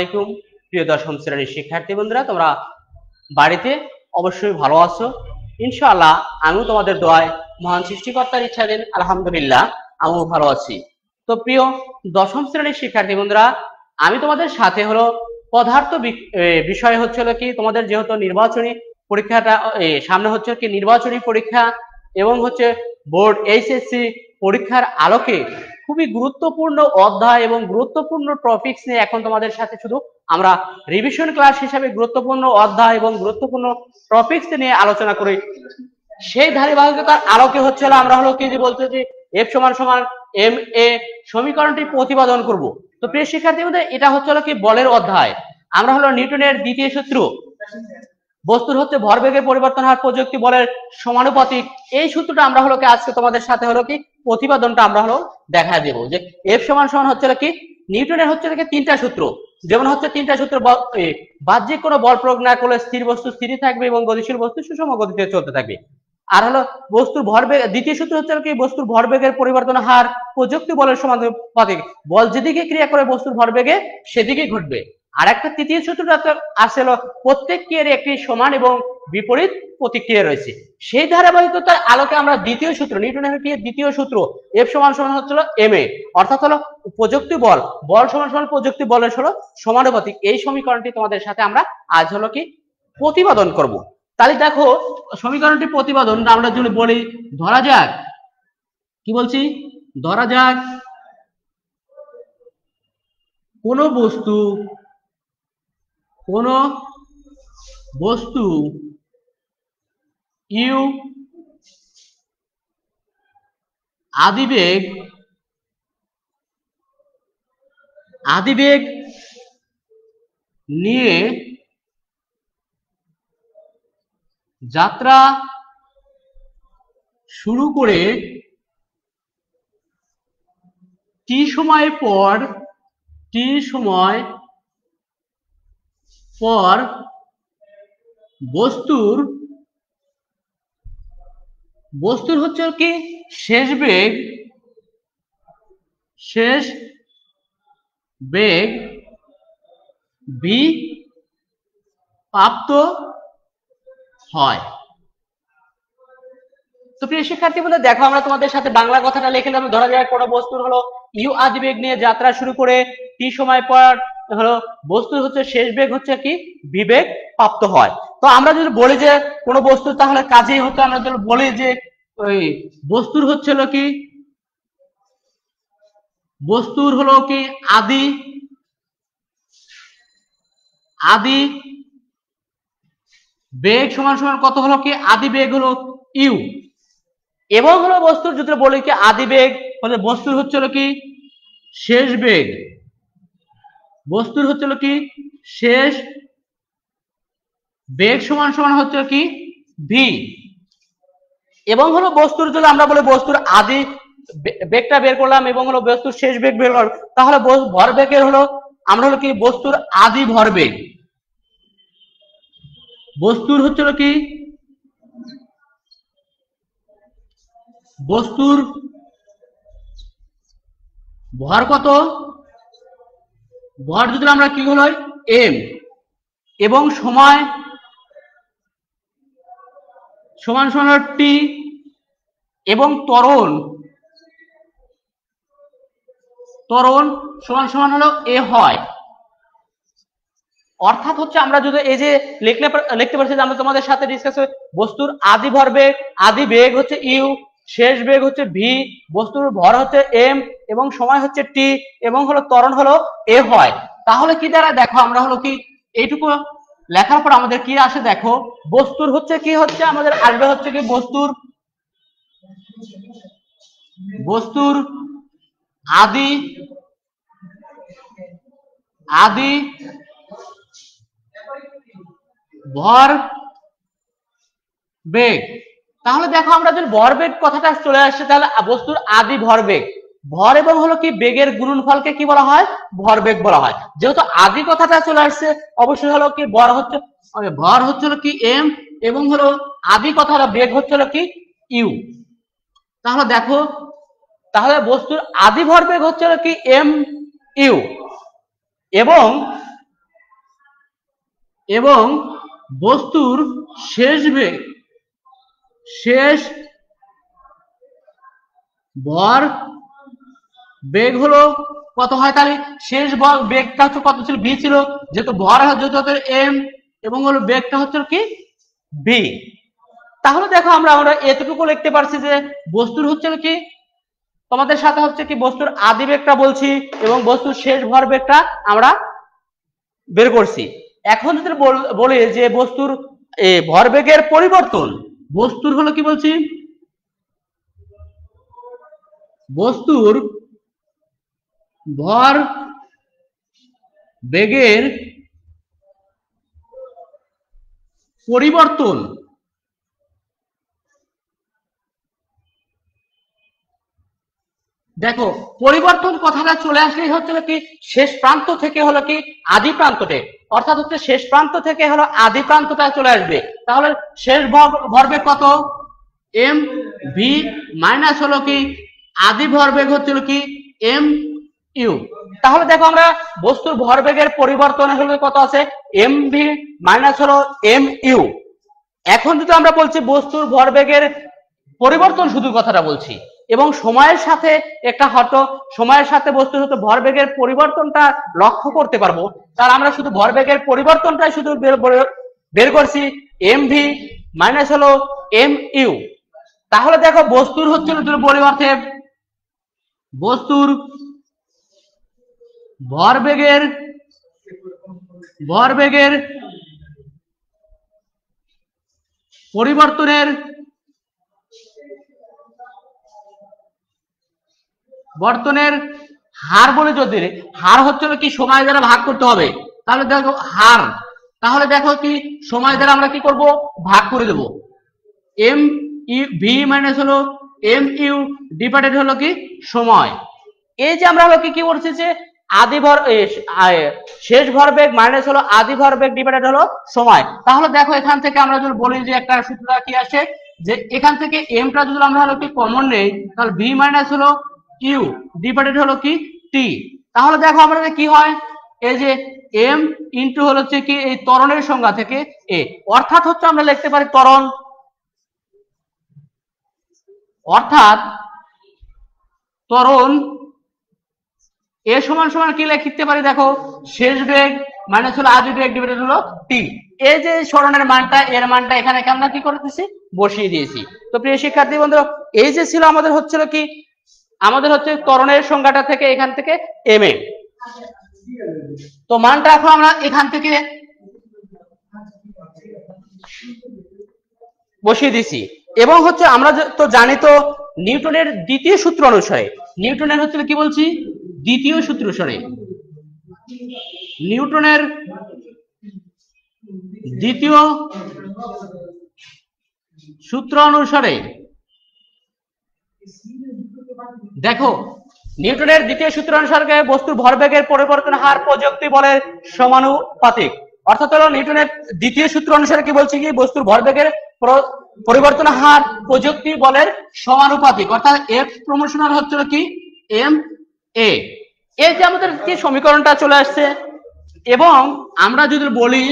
আলাইকুম প্রিয় দশম শ্রেণির শিক্ষার্থী বন্ধুরা, তোমরা বাড়িতে অবশ্যই ভালো আছো। ইনশাআল্লাহ, আমিও তোমাদের দোয়ায় মহান সৃষ্টিকর্তার ইচ্ছা দিন। আলহামদুলিল্লাহ, আমিও ভালো আছি। তো প্রিয় দশম শ্রেণির শিক্ষার্থী বন্ধুরা, আমি তোমাদের সাথে হলো পদার্থ বিষয় হচ্ছে হলো কি, তোমাদের যেহেতু নির্বাচনী পরীক্ষাটা সামনে হচ্ছে কি, নির্বাচনী পরীক্ষা এবং হচ্ছে বোর্ড, এইচএসসি পরীক্ষার আলোকে খুবই গুরুত্বপূর্ণ অধ্যায় এবং গুরুত্বপূর্ণ টপিকস নিয়ে এখন তোমাদের সাথে শুধু আমরা রিভিশন ক্লাস হিসাবে গুরুত্বপূর্ণ অধ্যায় এবং গুরুত্বপূর্ণ টপিকস নিয়ে আলোচনা করি। সেই ধারাবাহিকতার আলোকে হচ্ছে আমরা হলো কি যে বলতে যে এফ সমান সমান এম এ সমীকরণটি প্রতিপাদন করব। তো প্রিয় শিক্ষার্থী এটা হচ্ছে হলো কি বলের অধ্যায়। আমরা হলো নিউটনের দ্বিতীয় সূত্র, বস্তুর হচ্ছে ভরবেগের পরিবর্তন হার প্রযুক্তি বলের সমানুপাতিক। এই সূত্রটা আমরা হলো কি আজকে তোমাদের সাথে হলো কি প্রতিপাদনটা আমরা হলো দেখা দেব যে এফ সমান সমান হচ্ছে কি? নিউটনের হচ্ছে কি? তিনটা সূত্র। যেমন হচ্ছে তিনটা সূত্র বাহ্যিক কোনো বল প্রয়োগ না করলে স্থির বস্তু স্থিরই থাকবে এবং গতিশীল বস্তু সুষম গতিতে চলতে থাকবে। আর হলো বস্তুর ভরবেগ, দ্বিতীয় সূত্র হচ্ছে কি? বস্তুর ভরবেগের পরিবর্তন হার প্রযুক্তি বলের সমানুপাতিক। বল যেদিকে ক্রিয়া করে বস্তুর ভরবেগে সেদিকেই ঘটবে। আর একটা তৃতীয় হলো প্রত্যেক ক্রিয়ার একটি সমান এবং বিপরীত প্রতিক্রিয়া রয়েছে। সেই ধারাবাহিকতার আলোকে আমরা দ্বিতীয় সূত্র নিউটনের দ্বিতীয় সূত্র এফ সমান সমান হচ্ছে এম এ অর্থাৎ হলো প্রযুক্তি বল। বল সমান সমান প্রযুক্তি বলের হলো সমানুপাতিক। এই সমীকরণটি তোমাদের সাথে আমরা আজ হলো কি প্রতিপাদন করব। তাহলে দেখো, সমীকরণটি প্রতিপাদন আমরা যদি বলি, ধরা যাক, কি বলছি? ধরা যাক, কোন বস্তু কোন বস্তু ইউ আদিবেগ আদিবেগ নিয়ে যাত্রা শুরু করে টি সময় পর টি সময় পর বস্তুর বস্তুর হচ্ছে কি শেষ বেগ শেষ বেগ বি প্রাপ্ত হয়। তো প্রিয় শিক্ষার্থী বলে দেখো আমরা তোমাদের সাথে বাংলা কথাটা লিখে নিলাম। ধরা যায় কোনো বস্তুর হলো ইউ আদি বেগ নিয়ে যাত্রা শুরু করে টি সময় পর হলো, বস্তুর হচ্ছে শেষ বেগ হচ্ছে কি? বিবেগ প্রাপ্ত হয়। তো আমরা যদি বলি যে কোনো বস্তু, তাহলে কাজেই হতো, আমরা যদি বলি যে ওই বস্তুর হচ্ছে হলো কি? বস্তুর হলো কি? আদি আদি বেগ সমান সমান কত হলো কি? আদি বেগ হলো ইউ। এবং হলো বস্তুর যদি বলি কি, আদি বেগ হলে বস্তুর হচ্ছে হলো কি? শেষ বেগ। বস্তুর হচ্ছে হলো কি? শেষ বেগ সমান সমান হচ্ছে কি? ভি এবং হলো বস্তুর যদি আমরা বলি বস্তুর আদি বেগটা বের করলাম এবং হলো বস্তুর শেষ বেগ বের করলাম, তাহলে ভরবেগের হলো আমরা হলো কি? বস্তুর আদি ভরবেগ বস্তুর হচ্ছে কি? বস্তুর ভর কত? ভর যদি আমরা কি হলো এম এবং সময়? সমান সমান টি এবং ত্বরণ? ত্বরণ সমান সমান হলো এ হয়। অর্থাৎ হচ্ছে আমরা যদি এই যে লিখলে লিখতে পারছি যে আমরা তোমাদের সাথে ডিসকাস বস্তুর আদি ভরবেগ, আদি বেগ হচ্ছে ইউ শেষ বেগ হচ্ছে ভি বস্তুর ভর হচ্ছে এম এবং সময় হচ্ছে টি এবং হলো ত্বরণ হলো এ হয়। তাহলে কি দ্বারা দেখো, আমরা হলো কি এইটুকু লেখার পর আমাদের কি আসে? দেখো, বস্তুর হচ্ছে কি হচ্ছে? আমাদের আসবে হচ্ছে কি বস্তুর বস্তুর আদি আদি ভর বেগ। তাহলে দেখো আমরা যদি ভরবেগ কথাটা চলে আসছে, তাহলে বস্তুর আদি ভরবেগ। ভর এবং হলো কি? বেগের গুণনফলকে কি বলা হয়? ভরবেগ বলা হয়। যেহেতু আদি কথাটা চলে আসছে, অবশ্যই হলো কি? ভর হচ্ছে ভর হচ্ছে কি? এম এবং হলো আদি কথাটা, বেগ হচ্ছে কি? ইউ তাহলে দেখো, তাহলে বস্তুর আদি ভরবেগ হচ্ছে কি? এম ইউ এবং এবং বস্তুর শেষ বেগ শেষ ভর বেগ হলো কত হয় তাহলে? শেষ ভর বেগটা হচ্ছে কত ছিল? ভি ছিল। যেহেতু ভর হচ্ছে এম এবং হলো বেগটা হচ্ছে কি? বি তাহলে দেখো আমরা আমরা এতটুকু লিখতে পারছি যে বস্তুর হচ্ছে কি? তোমাদের সাথে হচ্ছে কি? বস্তুর আদি বেগটা বলছি এবং বস্তুর শেষ ভর বেগটা আমরা বের করছি। এখন যদি বল- বলি যে বস্তুর এ, ভরবেগের পরিবর্তন বস্তুর হলো কি বলছি? বস্তুর ভর বেগের পরিবর্তন। দেখো, পরিবর্তন কথাটা চলে আসলেই হচ্ছে কি, শেষ প্রান্ত থেকে হলো কি, আদি প্রান্ততে। অর্থাৎ হচ্ছে শেষ প্রান্ত থেকে হলো আদি প্রান্তটা চলে আসবে। তাহলে শেষ ভর- ভরবেগ কত? এম ভি মাইনাস হলো কি? আদি ভরবেগ হচ্ছিল কি? এম ইউ তাহলে দেখো আমরা বস্তুর ভরবেগের পরিবর্তন হলো কত আছে? এম ভি মাইনাস হলো এম ইউ এখন যদি আমরা বলছি বস্তুর ভরবেগের পরিবর্তন শুধু কথাটা বলছি এবং সময়ের সাথে একটা হয়তো, সময়ের সাথে বস্তু হয়তো ভরবেগের পরিবর্তনটা লক্ষ্য করতে পারব। তার আমরা শুধু ভরবেগের পরিবর্তনটাই শুধু বের করছি এম ভি মাইনাস হলো এম ইউ তাহলে দেখো, বস্তুর হচ্ছে যদি পরিবর্তে বস্তুর ভরবেগের ভরবেগের পরিবর্তনের বর্তনের হার বলে যদি, হার হচ্ছে কি সময় দ্বারা ভাগ করতে হবে। তাহলে দেখো হার, তাহলে দেখো কি সময় দ্বারা আমরা কি করব? ভাগ করে দেব। এম ইউ ভি মাইনাস হলো এম ইউ ডিভাইডেড হলো কি সময়। এই যে আমরা হলো কি কি করছি যে আদি ভর শেষ ভরবেগ মাইনাস হলো আদি ভরবেগ ডিভাইডেড হলো সময়। তাহলে দেখো এখান থেকে আমরা যদি বলি যে একটা সূত্রটা কি আসে, যে এখান থেকে এমটা যদি আমরা হলো কি কমন নেই, তাহলে ভি মাইনাস হলো ইউ ডিভাইডেড হলো কি? টি তাহলে দেখো আমাদের কি হয়? এই যে এম ইন্টু হলো হচ্ছে কি? এই ত্বরণের সংজ্ঞা থেকে এ অর্থাৎ হচ্ছে আমরা লিখতে পারি ত্বরণ। অর্থাৎ ত্বরণ এ সমান সমান কি লিখতে পারি দেখো? শেষ বেগ মাইনাস হলো আদি বেগ ডিভাইডেড হলো টি এই যে স্মরণের মানটা, এর মানটা এখানে আমরা কি করে দিয়েছি বসিয়ে দিয়েছি। তো প্রিয় শিক্ষার্থী বন্ধু এই যে ছিল আমাদের হচ্ছিল কি? আমাদের হচ্ছে ত্বরণের সংখ্যাটা থেকে এখান থেকে এম এ তো মানটা এখন আমরা এখান থেকে বসিয়ে দিছি। এবং হচ্ছে আমরা তো জানি তো নিউটনের দ্বিতীয় সূত্র অনুসারে, নিউটনের হচ্ছে কি বলছি? দ্বিতীয় সূত্র অনুসারে। নিউটনের দ্বিতীয় সূত্র অনুসারে দেখো, নিউটনের দ্বিতীয় সূত্র অনুসারে বস্তুর ভরবেগের পরিবর্তন হার প্রযুক্তি বলের সমানুপাতিক। অর্থাৎ হলো নিউটনের দ্বিতীয় সূত্র অনুসারে কি বলছে কি? বস্তুর ভরবেগের পরিবর্তন হার প্রযুক্তি বলের সমানুপাতিক। অর্থাৎ এফ প্রমোশনাল হচ্ছে কি? এম এ এই যে আমাদের যে সমীকরণটা চলে আসছে? এবং আমরা যদি বলি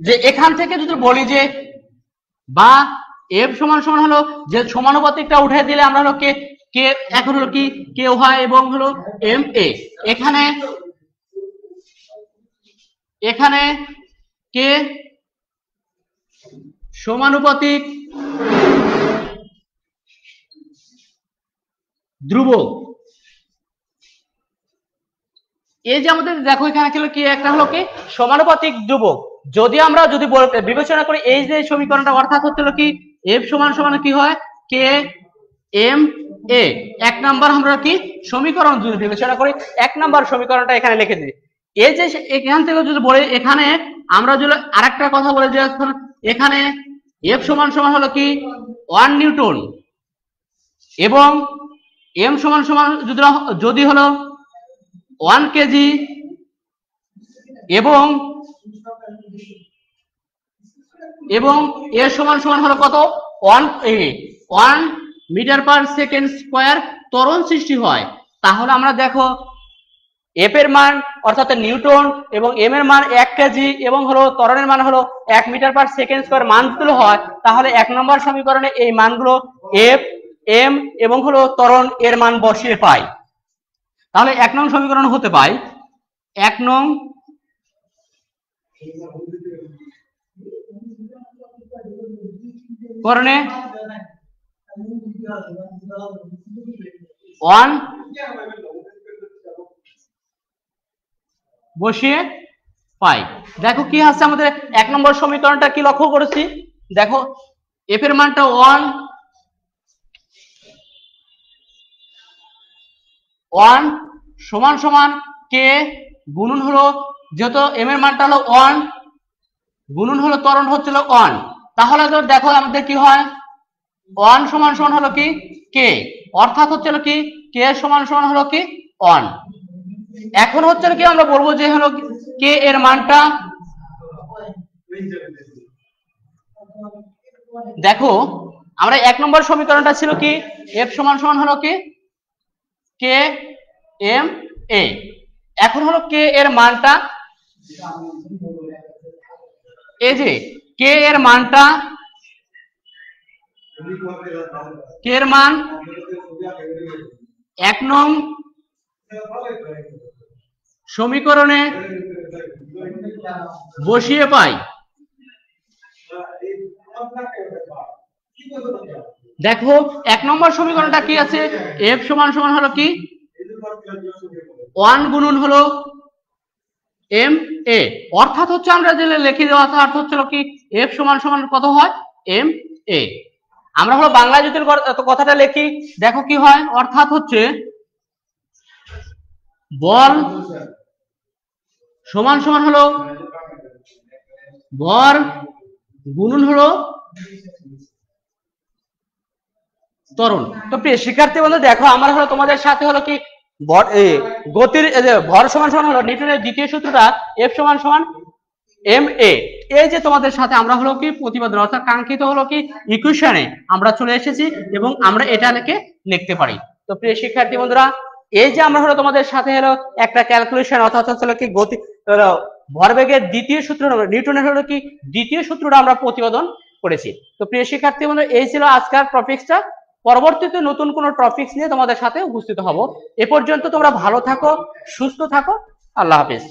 যে এখান থেকে যদি বলি যে বা এফ সমান সমান হলো যে সমানুপাতিকটা উঠে দিলে আমরা হলো কে কে এখন হলো কি? কে হয় এবং হলো এম এ এখানে এখানে কে সমানুপাতিক ধ্রুবক। এই যে আমাদের দেখো এখানে ছিল কি একটা হলো কি? সমানুপাতিক ধ্রুবক। যদি আমরা যদি বিবেচনা করি এই যে সমীকরণটা অর্থাৎ হচ্ছিল কি? এফ সমান সমান কি হয়? কে এম এ এক নাম্বার আমরা কি? সমীকরণ যদি বিবেচনা করি। এক নাম্বার সমীকরণটা এখানে লিখে দিই। এই যে এখান থেকে যদি বলি, এখানে আমরা যদি আরেকটা কথা বলে যে এখানে এফ সমান সমান হলো কি? One Newton. এবং এম সমান সমান যদি যদি হলো ওয়ান কেজি। এবং এবং এর সমান সমান হলো কত? One one meter per second square ত্বরণ সৃষ্টি হয়। তাহলে আমরা দেখো এফ এর মান অর্থাৎ নিউটন এবং এম এর মান এক কেজি এবং হলো ত্বরণের মান হলো এক মিটার পার সেকেন্ড স্কোয়ার মান যদি হয়, তাহলে এক নম্বর সমীকরণে এই মানগুলো এফ এম এবং হলো ত্বরণ এর মান বসিয়ে পাই। তাহলে এক নং সমীকরণ হতে পাই। এক নং করণে ওয়ান বসিয়ে পাই। দেখো কি আছে আমাদের, এক নম্বর সমীকরণটা কি লক্ষ্য করেছি? দেখো এফ এর মানটা ওয়ান ওয়ান সমান সমান কে গুণন হলো, যেহেতু এম এর মানটা হলো ওয়ান, গুণন হলো ত্বরণ হচ্ছিল ওয়ান। তাহলে দেখো আমাদের কি হয়? ওয়ান সমান সমান হলো কি? কে অর্থাৎ হচ্ছিল কি? কে সমান সমান হলো কি? ওয়ান এখন হচ্ছে কি আমরা বলব যে হলো কে এর মানটা দেখো, আমরা এক নম্বর সমীকরণটা ছিল কি? এফ সমান সমান হলো কি? কে এম এ এখন হলো কে এর মানটা এই যে কে এর মানটা? কে এর মান? এক নং সমীকরণে বসিয়ে পাই। দেখো, এক নম্বর সমীকরণটা কি আছে? এফ সমান সমান হলো কি? ওয়ান গুণন হলো এম এ অর্থাৎ হচ্ছে আমরা যে লিখে দেওয়া অর্থ হচ্ছিল কি? এফ সমান সমান কত হয়? এম এ আমরা হলো বাংলা যদি কথাটা লিখি, দেখো কি হয়? অর্থাৎ হচ্ছে বল সমান সমান হলো ভর গুণন হলো ত্বরণ। তো প্রিয় শিক্ষার্থী বন্ধু, দেখো, আমরা হলো তোমাদের সাথে হলো কি? ভর গতির ভর সমান সমান হলো, নিউটনের দ্বিতীয় সূত্রটা এফ সমান সমান এম এ এই যে তোমাদের সাথে আমরা হলো কি প্রতিপাদন অর্থাৎ কাঙ্ক্ষিত হলো কি ইকুয়েশনে আমরা চলে এসেছি এবং আমরা এটা লিখে লিখতে পারি। তো প্রিয় শিক্ষার্থী বন্ধুরা, এই যে আমরা হলো তোমাদের সাথে হলো একটা ক্যালকুলেশন অর্থাৎ হলো কি গতি ভরবেগের দ্বিতীয় সূত্র, নিউটনের হলো কি দ্বিতীয় সূত্রটা আমরা প্রতিপাদন করেছি। তো প্রিয় শিক্ষার্থী বন্ধু এই ছিল আজকের টপিক্সটা পরবর্তীতে নতুন কোনো টপিক্স নিয়ে তোমাদের সাথে উপস্থিত হব। এ পর্যন্ত তোমরা ভালো থাকো, সুস্থ থাকো। আল্লাহ হাফিজ।